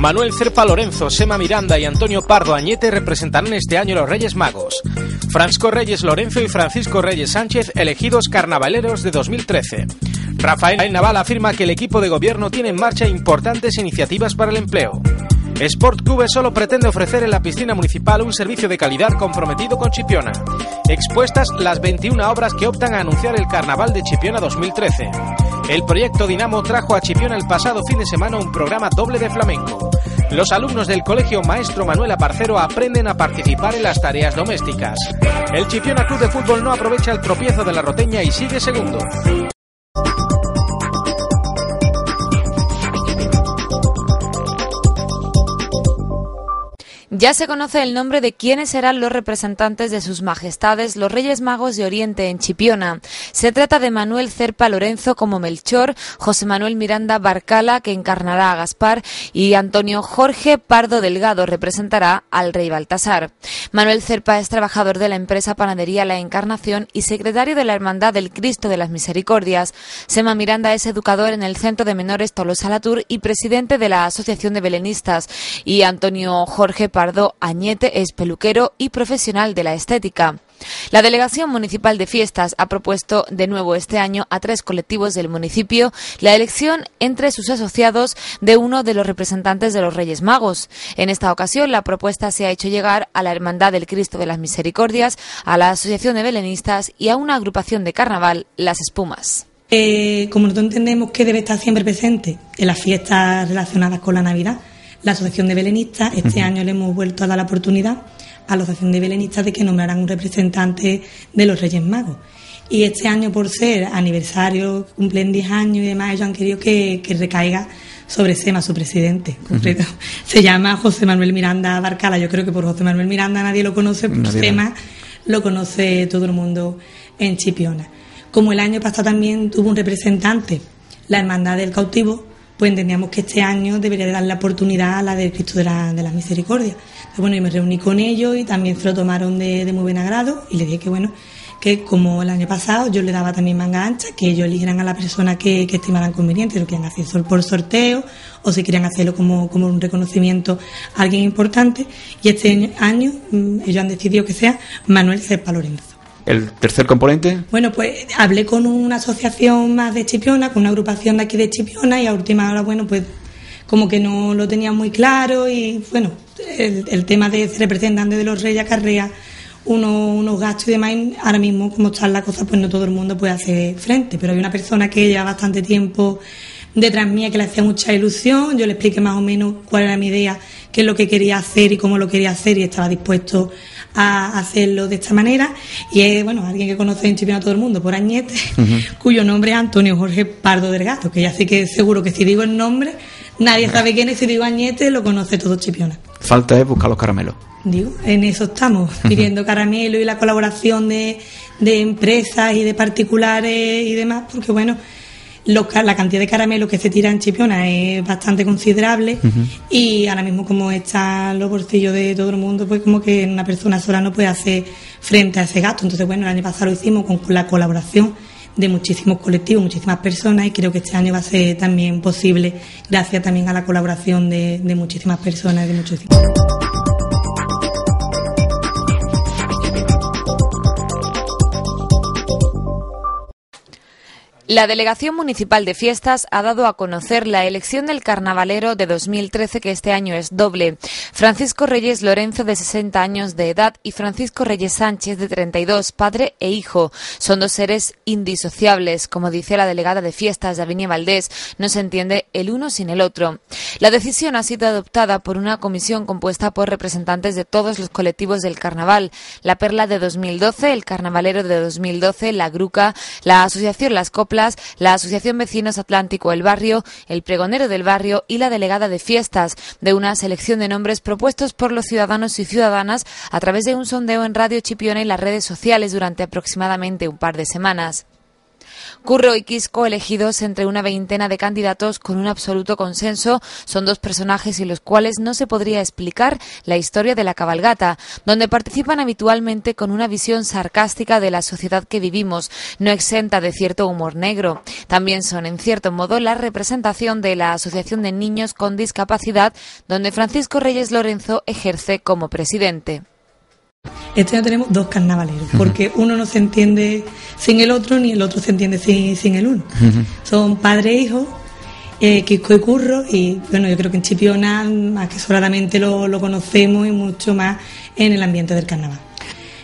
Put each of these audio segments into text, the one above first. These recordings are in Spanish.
Manuel Cerpa Lorenzo, Sema Miranda y Antonio Pardo Añete representarán este año los Reyes Magos. Francisco Reyes Lorenzo y Francisco Reyes Sánchez elegidos carnavaleros de 2013. Rafael Naval afirma que el equipo de gobierno tiene en marcha importantes iniciativas para el empleo. Sport Cube solo pretende ofrecer en la piscina municipal un servicio de calidad comprometido con Chipiona. Expuestas las 21 obras que optan a anunciar el Carnaval de Chipiona 2013. El proyecto Dinamo trajo a Chipiona el pasado fin de semana un programa doble de flamenco. Los alumnos del Colegio Maestro Manuel Aparcero aprenden a participar en las tareas domésticas. El Chipiona Club de Fútbol no aprovecha el tropiezo de la roteña y sigue segundo. Ya se conoce el nombre de quiénes serán los representantes de sus majestades, los Reyes Magos de Oriente en Chipiona. Se trata de Manuel Cerpa Lorenzo como Melchor, José Manuel Miranda Barcala, que encarnará a Gaspar, y Antonio Jorge Pardo Delgado representará al Rey Baltasar. Manuel Cerpa es trabajador de la empresa Panadería La Encarnación y secretario de la Hermandad del Cristo de las Misericordias. Sema Miranda es educador en el Centro de Menores Tolosa Latour y presidente de la Asociación de Belenistas. Y Antonio Jorge Pardo Pardo Añete es peluquero y profesional de la estética. La Delegación Municipal de Fiestas ha propuesto de nuevo este año a tres colectivos del municipio la elección entre sus asociados de uno de los representantes de los Reyes Magos. En esta ocasión, la propuesta se ha hecho llegar a la Hermandad del Cristo de las Misericordias, a la Asociación de Belenistas y a una agrupación de carnaval, Las Espumas. Eh, como nosotros entendemos que debe estar siempre presente en las fiestas relacionadas con la Navidad, la Asociación de Belenistas. Este año le hemos vuelto a dar la oportunidad a la Asociación de Belenistas de que nombraran un representante de los Reyes Magos. Y este año, por ser aniversario, cumplen 10 años y demás, ellos han querido que, recaiga sobre SEMA, su presidente. concreto. Se llama José Manuel Miranda Barcala. Yo creo que por José Manuel Miranda nadie lo conoce, por SEMA lo conoce todo el mundo en Chipiona. Como el año pasado también tuvo un representante, la Hermandad del Cautivo, pues entendíamos que este año debería dar la oportunidad a la del Cristo de la, de la Misericordia. bueno, yo me reuní con ellos y también se lo tomaron de, muy buen agrado y le dije que bueno, que como el año pasado yo le daba también manga ancha, que ellos eligieran a la persona que, estimaran conveniente, lo querían hacer por sorteo o si querían hacerlo como, como un reconocimiento a alguien importante. Y este año mm, ellos han decidido que sea Manuel Cepa Lorenzo. ¿El tercer componente? Bueno, pues hablé con una asociación más de Chipiona, con una agrupación de aquí de Chipiona y a última hora, bueno, pues como que no lo tenía muy claro y bueno, el, tema de ser representante de los Reyes acarrea unos, unos gastos y demás. ahora mismo, como están las cosas, pues no todo el mundo puede hacer frente, pero hay una persona que lleva bastante tiempo detrás mía que le hacía mucha ilusión, yo le expliqué más o menos cuál era mi idea, qué es lo que quería hacer y cómo lo quería hacer y estaba dispuesto a hacerlo de esta manera. Y es, bueno, alguien que conoce en Chipiona a todo el mundo por Añete, cuyo nombre es Antonio Jorge Pardo Delgado, que ya sé que seguro que si digo el nombre, nadie sabe quién es, si digo Añete, lo conoce todo Chipiona. Falta es buscar los caramelos. Digo, en eso estamos, pidiendo caramelo y la colaboración de, de empresas y de particulares y demás, porque bueno, la cantidad de caramelo que se tira en Chipiona es bastante considerable y ahora mismo como están los bolsillos de todo el mundo, pues como que una persona sola no puede hacer frente a ese gasto. Entonces, bueno, el año pasado lo hicimos con, la colaboración de muchísimos colectivos, muchísimas personas y creo que este año va a ser también posible gracias también a la colaboración de, de muchísimas personas, de muchísimos. La Delegación Municipal de Fiestas ha dado a conocer la elección del carnavalero de 2013, que este año es doble. Francisco Reyes Lorenzo, de 60 años de edad, y Francisco Reyes Sánchez, de 32, padre e hijo. Son dos seres indisociables. Como dice la delegada de Fiestas, Davinia Valdés, no se entiende el uno sin el otro. La decisión ha sido adoptada por una comisión compuesta por representantes de todos los colectivos del carnaval. La Perla de 2012, el Carnavalero de 2012, la Gruca, la Asociación Las Coplas, la Asociación Vecinos Atlántico El Barrio, el Pregonero del Barrio y la Delegada de Fiestas, de una selección de nombres propuestos por los ciudadanos y ciudadanas a través de un sondeo en Radio Chipiona y las redes sociales durante aproximadamente un par de semanas. Curro y Quisco, elegidos entre una veintena de candidatos con un absoluto consenso, son dos personajes sin los cuales no se podría explicar la historia de la cabalgata, donde participan habitualmente con una visión sarcástica de la sociedad que vivimos, no exenta de cierto humor negro. También son, en cierto modo, la representación de la Asociación de Niños con Discapacidad, donde Francisco Reyes Lorenzo ejerce como presidente. Este año tenemos dos carnavaleros, porque uno no se entiende sin el otro, ni el otro se entiende sin, el uno. Son padre e hijo, eh, Quisco y Curro, y bueno, yo creo que en Chipiona más que solamente lo, lo conocemos y mucho más en el ambiente del carnaval.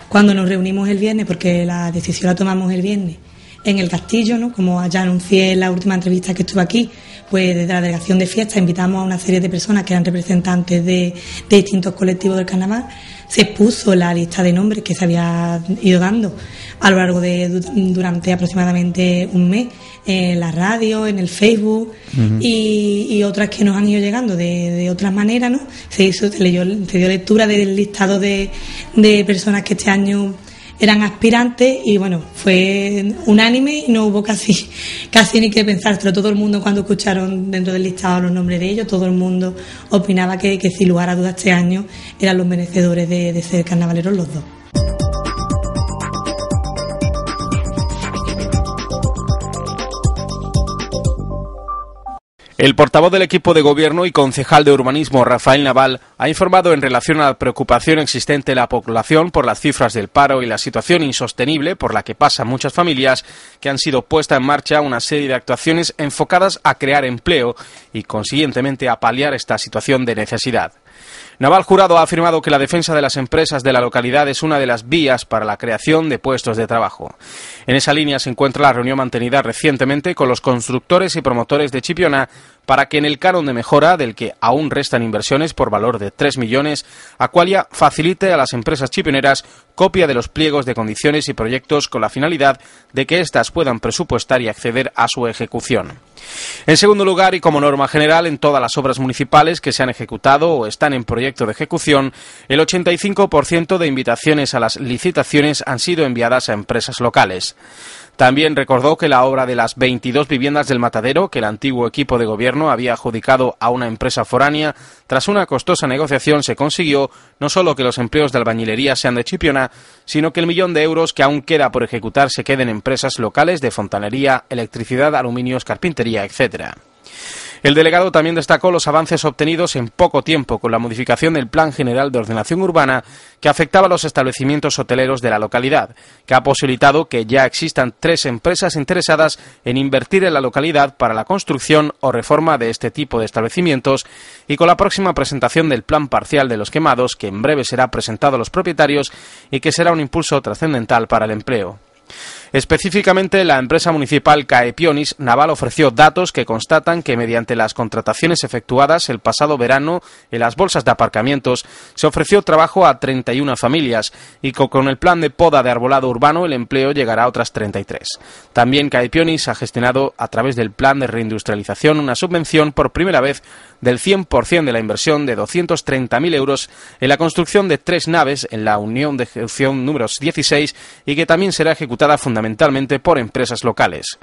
Cuando nos reunimos el viernes, porque la decisión la tomamos el viernes, en el castillo, ¿no? como ya anuncié en la última entrevista que estuve aquí, pues desde la delegación de fiesta invitamos a una serie de personas que eran representantes de, distintos colectivos del carnaval. Se expuso la lista de nombres que se había ido dando a lo largo de durante aproximadamente un mes en la radio, en el Facebook y, otras que nos han ido llegando de, de otras maneras, ¿no? Se hizo, se leyó, se dio lectura del listado de, de personas que este año eran aspirantes y bueno, fue unánime y no hubo casi, casi ni que pensar, pero todo el mundo cuando escucharon dentro del listado los nombres de ellos, todo el mundo opinaba que, que sin lugar a dudas este año eran los merecedores de, de ser carnavaleros los dos. El portavoz del equipo de gobierno y concejal de urbanismo, Rafael Naval, ha informado en relación a la preocupación existente en la población por las cifras del paro y la situación insostenible por la que pasan muchas familias que han sido puesta en marcha una serie de actuaciones enfocadas a crear empleo y, consiguientemente, a paliar esta situación de necesidad. Naval Jurado ha afirmado que la defensa de las empresas de la localidad es una de las vías para la creación de puestos de trabajo. En esa línea se encuentra la reunión mantenida recientemente con los constructores y promotores de Chipiona para que en el canon de mejora, del que aún restan inversiones por valor de 3 millones, Aqualia facilite a las empresas chipioneras copia de los pliegos de condiciones y proyectos con la finalidad de que éstas puedan presupuestar y acceder a su ejecución. En segundo lugar, y como norma general, en todas las obras municipales que se han ejecutado o están en proyecto de ejecución, el 85% de invitaciones a las licitaciones han sido enviadas a empresas locales. También recordó que la obra de las 22 viviendas del Matadero, que el antiguo equipo de gobierno había adjudicado a una empresa foránea, tras una costosa negociación se consiguió no solo que los empleos de albañilería sean de Chipiona, sino que el millón de euros que aún queda por ejecutar se queden en empresas locales de fontanería, electricidad, aluminios, carpintería, etc. El delegado también destacó los avances obtenidos en poco tiempo con la modificación del Plan General de Ordenación Urbana que afectaba a los establecimientos hoteleros de la localidad, que ha posibilitado que ya existan tres empresas interesadas en invertir en la localidad para la construcción o reforma de este tipo de establecimientos y con la próxima presentación del Plan Parcial de los Quemados, que en breve será presentado a los propietarios y que será un impulso trascendental para el empleo. Específicamente, la empresa municipal Caepionis Naval ofreció datos que constatan que mediante las contrataciones efectuadas el pasado verano en las bolsas de aparcamientos se ofreció trabajo a 31 familias y con el plan de poda de arbolado urbano el empleo llegará a otras 33. También Caepionis ha gestionado a través del plan de reindustrialización una subvención por primera vez del 100% de la inversión de 230.000 euros en la construcción de tres naves en la Unión de Ejecución números 16 y que también será ejecutada fundamentalmente por empresas locales.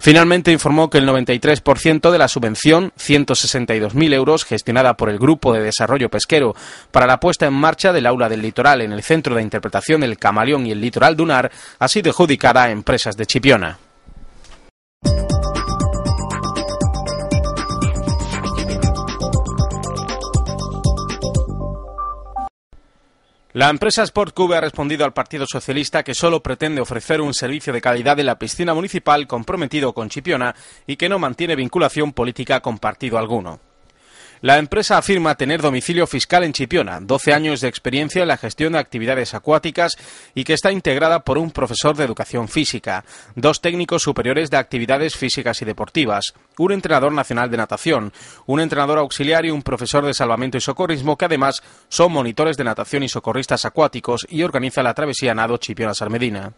Finalmente informó que el 93% de la subvención, 162.000 euros, gestionada por el Grupo de Desarrollo Pesquero para la puesta en marcha del aula del litoral en el Centro de Interpretación del Camaleón y el Litoral Dunar, ha sido adjudicada a empresas de Chipiona. La empresa Sport Cube ha respondido al Partido Socialista que solo pretende ofrecer un servicio de calidad en la piscina municipal comprometido con Chipiona y que no mantiene vinculación política con partido alguno. La empresa afirma tener domicilio fiscal en Chipiona, 12 años de experiencia en la gestión de actividades acuáticas y que está integrada por un profesor de educación física, dos técnicos superiores de actividades físicas y deportivas, un entrenador nacional de natación, un entrenador auxiliar y un profesor de salvamento y socorrismo que además son monitores de natación y socorristas acuáticos y organiza la travesía nado Chipiona-Sarmedina.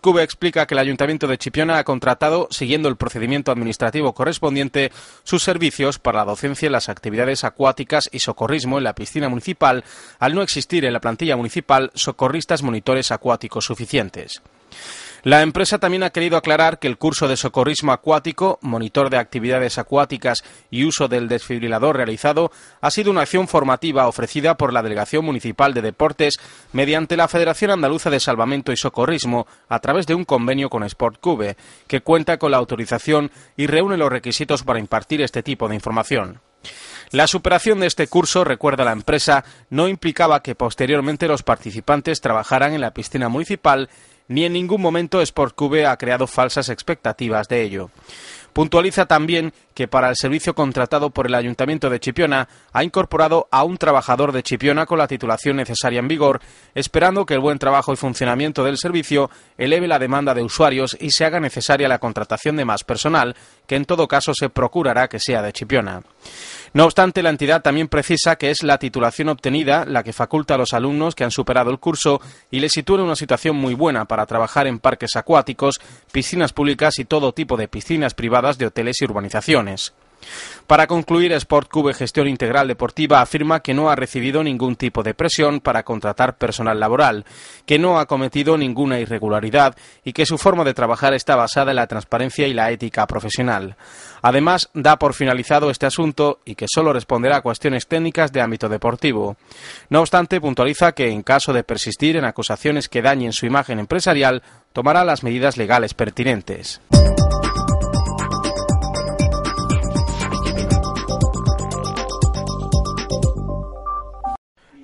Cube explica que el Ayuntamiento de Chipiona ha contratado, siguiendo el procedimiento administrativo correspondiente, sus servicios para la docencia en las actividades acuáticas y socorrismo en la piscina municipal, al no existir en la plantilla municipal socorristas monitores acuáticos suficientes. La empresa también ha querido aclarar que el curso de socorrismo acuático, monitor de actividades acuáticas y uso del desfibrilador realizado ha sido una acción formativa ofrecida por la Delegación Municipal de Deportes mediante la Federación Andaluza de Salvamento y Socorrismo a través de un convenio con SportCube, que cuenta con la autorización y reúne los requisitos para impartir este tipo de información. La superación de este curso, recuerda la empresa, no implicaba que posteriormente los participantes trabajaran en la piscina municipal ni en ningún momento SportCube ha creado falsas expectativas de ello. Puntualiza también que para el servicio contratado por el Ayuntamiento de Chipiona ha incorporado a un trabajador de Chipiona con la titulación necesaria en vigor, esperando que el buen trabajo y funcionamiento del servicio eleve la demanda de usuarios y se haga necesaria la contratación de más personal, que en todo caso se procurará que sea de Chipiona. No obstante, la entidad también precisa que es la titulación obtenida la que faculta a los alumnos que han superado el curso y les sitúa en una situación muy buena para trabajar en parques acuáticos, piscinas públicas y todo tipo de piscinas privadas de hoteles y urbanizaciones. Para concluir, Sportcube Gestión Integral Deportiva afirma que no ha recibido ningún tipo de presión para contratar personal laboral, que no ha cometido ninguna irregularidad y que su forma de trabajar está basada en la transparencia y la ética profesional. Además, da por finalizado este asunto y que solo responderá a cuestiones técnicas de ámbito deportivo. No obstante, puntualiza que en caso de persistir en acusaciones que dañen su imagen empresarial, tomará las medidas legales pertinentes.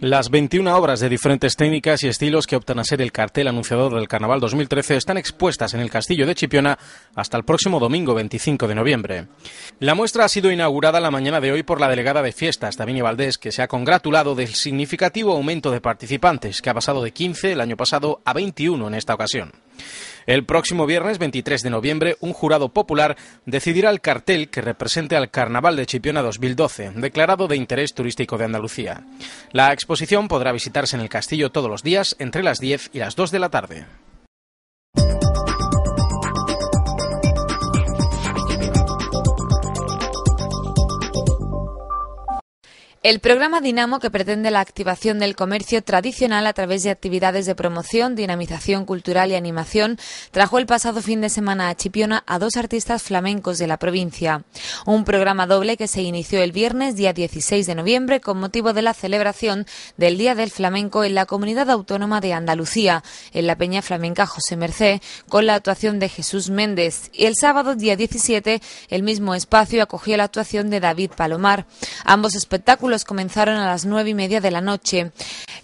Las 21 obras de diferentes técnicas y estilos que optan a ser el cartel anunciador del Carnaval 2013 están expuestas en el Castillo de Chipiona hasta el próximo domingo 25 de noviembre. La muestra ha sido inaugurada la mañana de hoy por la delegada de fiestas, Davinia Valdés, que se ha congratulado del significativo aumento de participantes, que ha pasado de 15 el año pasado a 21 en esta ocasión. El próximo viernes 23 de noviembre, un jurado popular decidirá el cartel que represente al Carnaval de Chipiona 2012, declarado de interés turístico de Andalucía. La exposición podrá visitarse en el castillo todos los días entre las 10 y las 2 de la tarde. El programa Dinamo, que pretende la activación del comercio tradicional a través de actividades de promoción, dinamización cultural y animación, trajo el pasado fin de semana a Chipiona a dos artistas flamencos de la provincia. Un programa doble que se inició el viernes, día 16 de noviembre, con motivo de la celebración del Día del Flamenco en la Comunidad Autónoma de Andalucía, en la Peña Flamenca José Mercé, con la actuación de Jesús Méndez. Y el sábado, día 17, el mismo espacio acogió la actuación de David Palomar. Ambos espectáculos comenzaron a las nueve y media de la noche.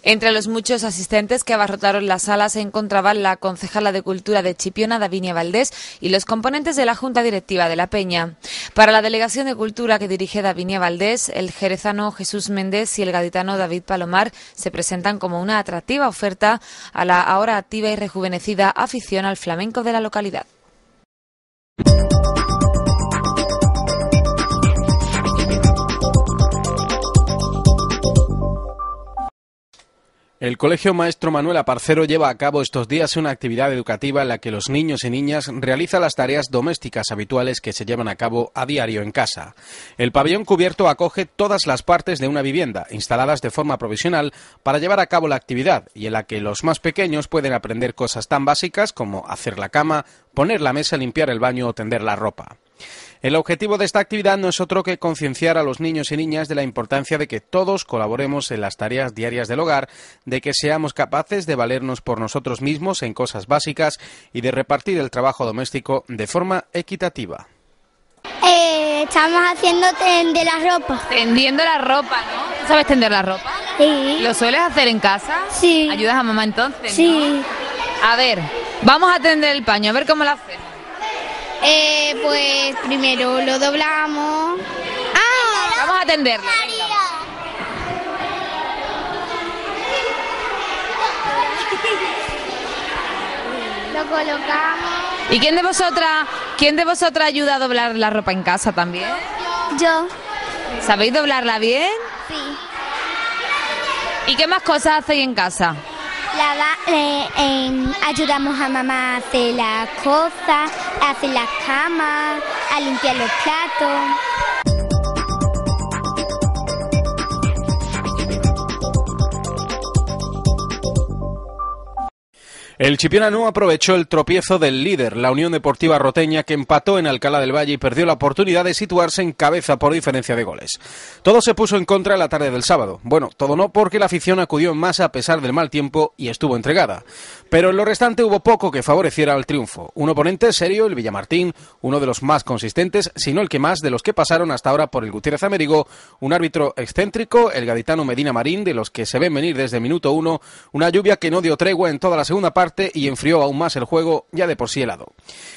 Entre los muchos asistentes que abarrotaron la sala se encontraban la concejala de Cultura de Chipiona, Davinia Valdés, y los componentes de la Junta Directiva de la Peña. Para la Delegación de Cultura que dirige Davinia Valdés, el jerezano Jesús Méndez y el gaditano David Palomar se presentan como una atractiva oferta a la ahora activa y rejuvenecida afición al flamenco de la localidad. El Colegio Maestro Manuel Aparcero lleva a cabo estos días una actividad educativa en la que los niños y niñas realizan las tareas domésticas habituales que se llevan a cabo a diario en casa. El pabellón cubierto acoge todas las partes de una vivienda, instaladas de forma provisional para llevar a cabo la actividad y en la que los más pequeños pueden aprender cosas tan básicas como hacer la cama, poner la mesa, limpiar el baño o tender la ropa. El objetivo de esta actividad no es otro que concienciar a los niños y niñas de la importancia de que todos colaboremos en las tareas diarias del hogar, de que seamos capaces de valernos por nosotros mismos en cosas básicas y de repartir el trabajo doméstico de forma equitativa. Eh, estamos haciendo tender la ropa. Tendiendo la ropa, ¿no? ¿Sabes tender la ropa? Sí. ¿Lo sueles hacer en casa? Sí. ¿Ayudas a mamá entonces? no? Sí. A ver, vamos a tender el paño, a ver cómo lo hacemos. Eh, pues primero lo doblamos. ¡Ah! Vamos a tenderlo. Lo colocamos. ¿Y quién de vosotras, quién de vosotras ayuda a doblar la ropa en casa también? Yo. ¿Sabéis doblarla bien? Sí. ¿Y qué más cosas hacéis en casa? Eh, ayudamos a mamá a hacer las cosas, a hacer las camas, a limpiar los platos. El Chipiona no aprovechó el tropiezo del líder, la Unión Deportiva Roteña, que empató en Alcalá del Valle y perdió la oportunidad de situarse en cabeza por diferencia de goles. Todo se puso en contra la tarde del sábado. Bueno, todo no porque la afición acudió en masa a pesar del mal tiempo y estuvo entregada. Pero en lo restante hubo poco que favoreciera al triunfo. Un oponente serio, el Villamartín, uno de los más consistentes, sino el que más de los que pasaron hasta ahora por el Gutiérrez Américo, un árbitro excéntrico, el gaditano Medina Marín, de los que se ven venir desde minuto uno, una lluvia que no dio tregua en toda la segunda parte y enfrió aún más el juego ya de por sí helado.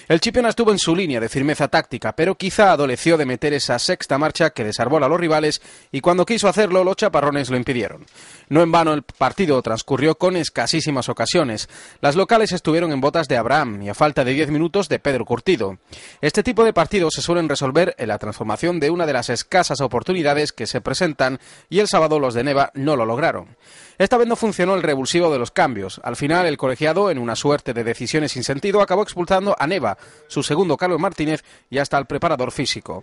El Chipiona estuvo en su línea de firmeza táctica, pero quizá adoleció de meter esa sexta marcha que desarbola a los rivales y cuando quiso hacerlo los chaparrones lo impidieron. No en vano el partido transcurrió con escasísimas ocasiones. Las locales estuvieron en botas de Abraham y a falta de 10 minutos de Pedro Curtido. Este tipo de partidos se suelen resolver en la transformación de una de las escasas oportunidades que se presentan y el sábado los de Neva no lo lograron. Esta vez no funcionó el revulsivo de los cambios. Al final, el colegiado, en una suerte de decisiones sin sentido, acabó expulsando a Neva, su segundo Carlos Martínez y hasta al preparador físico.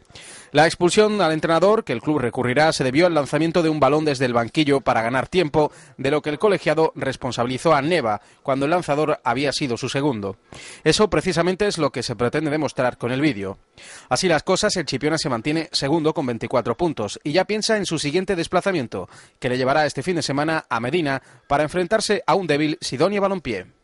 La expulsión al entrenador, que el club recurrirá, se debió al lanzamiento de un balón desde el banquillo para ganar tiempo, de lo que el colegiado responsabilizó a Neva cuando el lanzador había sido su segundo. Eso precisamente es lo que se pretende demostrar con el vídeo. Así las cosas, el Chipiona se mantiene segundo con 24 puntos y ya piensa en su siguiente desplazamiento, que le llevará este fin de semana a Medina para enfrentarse a un débil Sidonia Balompié.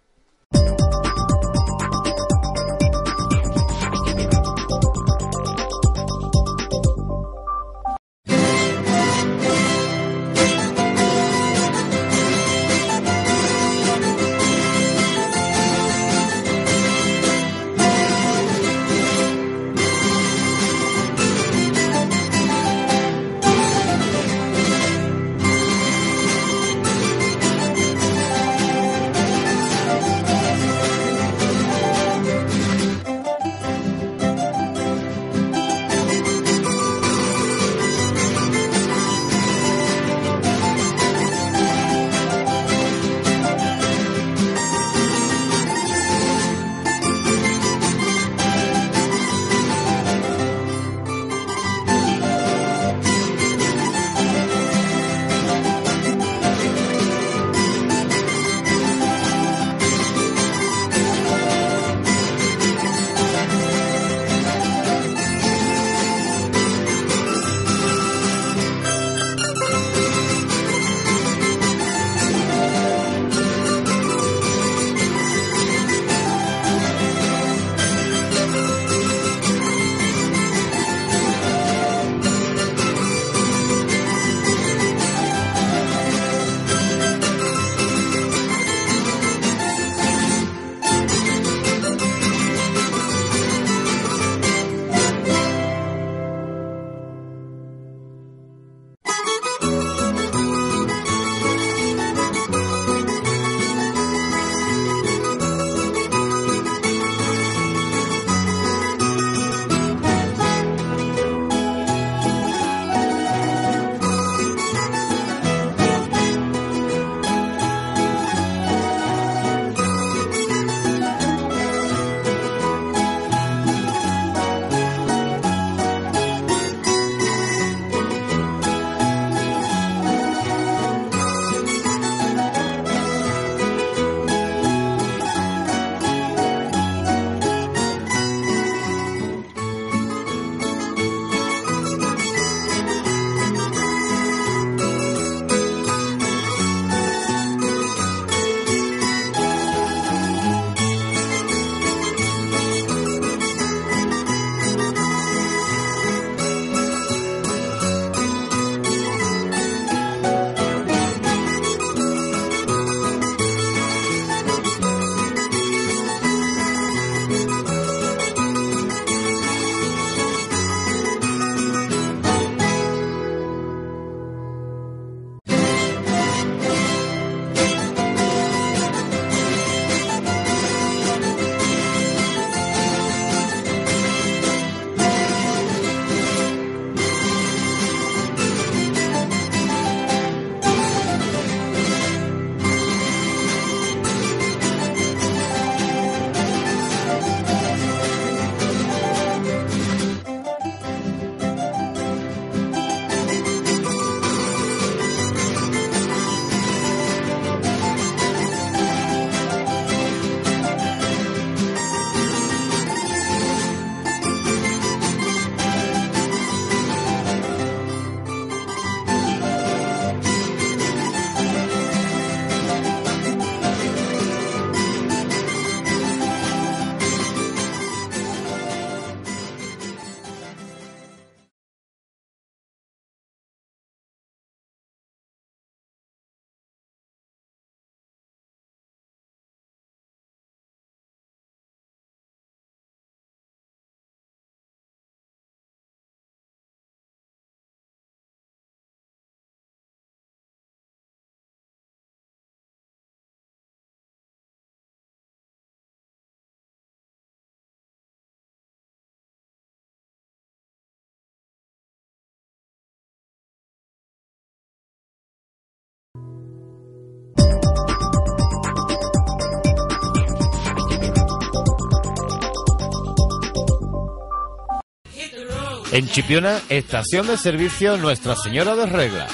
En Chipiona, estación de servicio Nuestra Señora de Regla.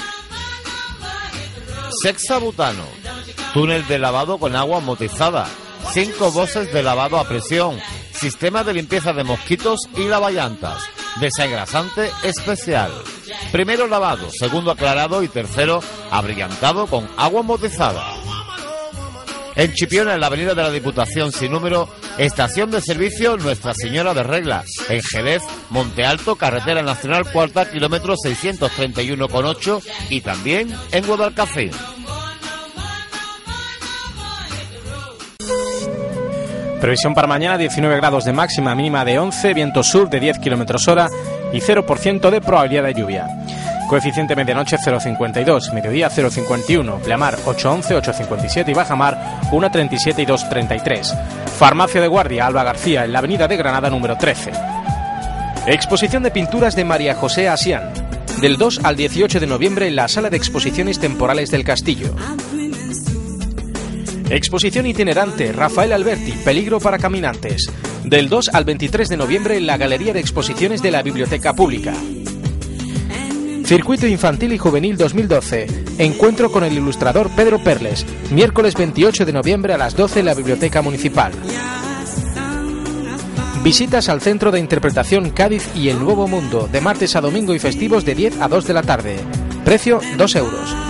Sexa Butano, túnel de lavado con agua motizada, cinco voces de lavado a presión, sistema de limpieza de mosquitos y lavallantas, desengrasante especial. Primero lavado, segundo aclarado y tercero abrillantado con agua motizada. En Chipiona, en la avenida de la Diputación sin número, estación de servicio Nuestra Señora de Regla. En Jerez, Monte Alto, carretera nacional cuarta, kilómetro 631,8 y también en Guadalcacín. Previsión para mañana 19 grados de máxima, mínima de 11, viento sur de 10 kilómetros hora y 0% de probabilidad de lluvia. Coeficiente medianoche 0,52, mediodía 0,51, pleamar 8,11, 8,57 y bajamar 1,37 y 2,33. Farmacia de Guardia Alba García en la avenida de Granada número 13. Exposición de pinturas de María José Asián. Del 2 al 18 de noviembre en la Sala de Exposiciones Temporales del Castillo. Exposición itinerante Rafael Alberti, Peligro para Caminantes. Del 2 al 23 de noviembre en la Galería de Exposiciones de la Biblioteca Pública. Circuito Infantil y Juvenil 2012. Encuentro con el ilustrador Pedro Perles. Miércoles 28 de noviembre a las 12 en la Biblioteca Municipal. Visitas al Centro de Interpretación Cádiz y el Nuevo Mundo, de martes a domingo y festivos de 10 a 2 de la tarde. Precio 2 euros.